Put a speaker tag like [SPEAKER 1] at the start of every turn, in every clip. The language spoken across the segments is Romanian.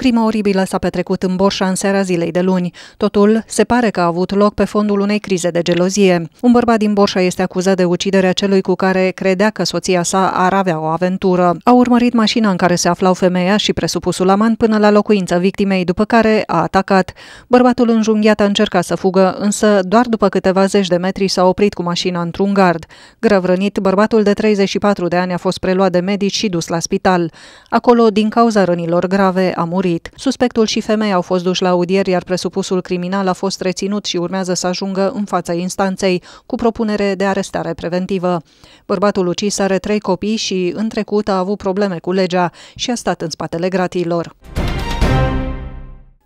[SPEAKER 1] crimă oribilă s-a petrecut în Borșa în seara zilei de luni. Totul se pare că a avut loc pe fondul unei crize de gelozie. Un bărbat din Borșa este acuzat de uciderea celui cu care credea că soția sa ar avea o aventură. A urmărit mașina în care se aflau femeia și presupusul amant până la locuința victimei, după care a atacat. Bărbatul înjunghiat a încercat să fugă, însă doar după câteva zeci de metri s-a oprit cu mașina într-un gard. Grav rănit, bărbatul de 34 de ani a fost preluat de medici și dus la spital. Acolo, din cauza rănilor grave, a murit. Suspectul și femeia au fost duși la audier, iar presupusul criminal a fost reținut și urmează să ajungă în fața instanței, cu propunere de arestare preventivă. Bărbatul ucis are trei copii și, în trecut, a avut probleme cu legea și a stat în spatele gratiilor.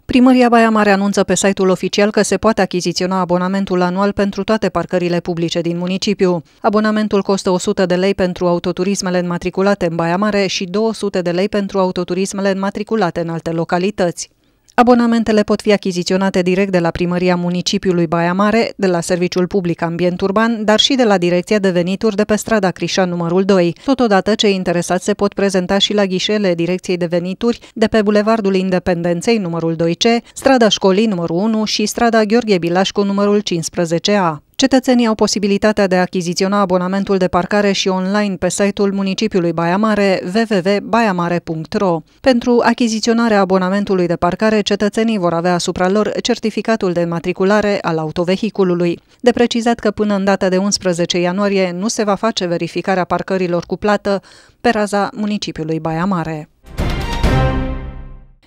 [SPEAKER 1] Primăria Baia Mare anunță pe site-ul oficial că se poate achiziționa abonamentul anual pentru toate parcările publice din municipiu. Abonamentul costă 100 de lei pentru autoturismele înmatriculate în Baia Mare și 200 de lei pentru autoturismele înmatriculate în alte localități. Abonamentele pot fi achiziționate direct de la primăria municipiului Baia Mare, de la Serviciul Public Ambient Urban, dar și de la Direcția de Venituri de pe strada Crișan numărul 2. Totodată, cei interesați se pot prezenta și la ghișele Direcției de Venituri de pe Bulevardul Independenței numărul 2C, strada Școlii numărul 1 și strada Gheorghe Bilașcu numărul 15A. Cetățenii au posibilitatea de a achiziționa abonamentul de parcare și online pe site-ul municipiului Baia Mare www.baiamare.ro. Pentru achiziționarea abonamentului de parcare, cetățenii vor avea asupra lor certificatul de matriculare al autovehiculului. De precizat că până în data de 11 ianuarie nu se va face verificarea parcărilor cu plată pe raza municipiului Baia Mare.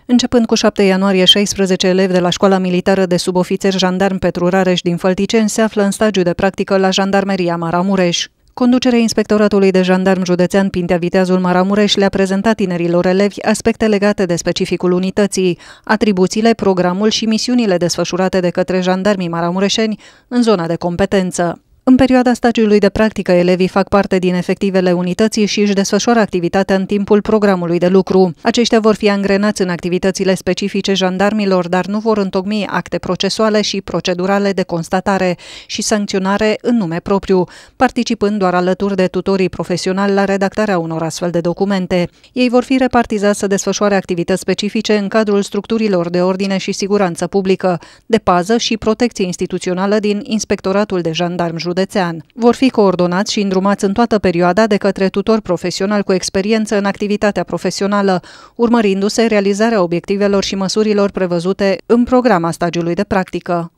[SPEAKER 1] Începând cu 7 ianuarie, 16 elevi de la Școala Militară de Subofițeri Jandarm Petru Rareș din Fălticeni se află în stagiu de practică la Jandarmeria Maramureș. Conducerea Inspectoratului de Jandarm Județean Pintea Viteazul Maramureș le-a prezentat tinerilor elevi aspecte legate de specificul unității, atribuțiile, programul și misiunile desfășurate de către jandarmii maramureșeni în zona de competență. În perioada stagiului de practică, elevii fac parte din efectivele unității și își desfășoară activitatea în timpul programului de lucru. Aceștia vor fi angrenați în activitățile specifice jandarmilor, dar nu vor întocmi acte procesuale și procedurale de constatare și sancționare în nume propriu, participând doar alături de tutorii profesionali la redactarea unor astfel de documente. Ei vor fi repartizați să desfășoare activități specifice în cadrul structurilor de ordine și siguranță publică, de pază și protecție instituțională din Inspectoratul de Jandarm Județean județean. Vor fi coordonați și îndrumați în toată perioada de către tutor profesional cu experiență în activitatea profesională, urmărindu-se realizarea obiectivelor și măsurilor prevăzute în programa stagiului de practică.